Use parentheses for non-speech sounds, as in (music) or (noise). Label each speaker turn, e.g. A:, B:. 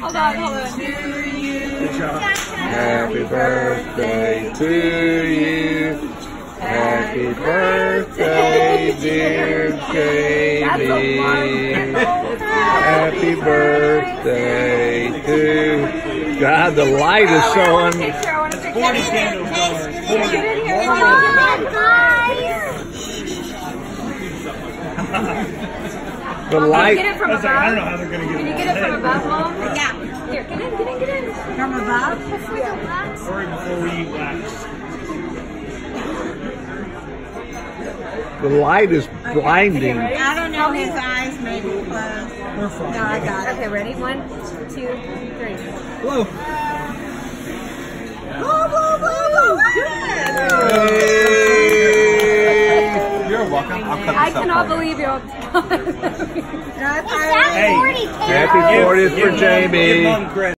A: Hold on, hold on.
B: Happy birthday to you. Happy birthday, dear Jamie. Happy birthday to God, the light is showing.
C: 40 candles.
A: Get
C: 40.
A: in
B: The
A: Okay,
B: light.
A: Get it from
C: I was like, I don't know how they're gonna get it.
A: Can you get it from above, Mom? (laughs)
D: Yeah.
A: Here, get in, get in, get in.
D: From above? Before the wax?
C: Sorry before we eat wax.
B: The light is blinding.
D: I don't know, his eyes may be closed.
C: We're fine.
D: No, I got it.
A: Okay, ready? One, two, three.
C: Hello.
D: Whoa,
E: You're. I'll cut
A: I
E: this up
A: cannot
E: for you.
A: believe you. (laughs)
D: That's
E: Hey.
B: Happy 40th for Jamie.
C: Give mom credit.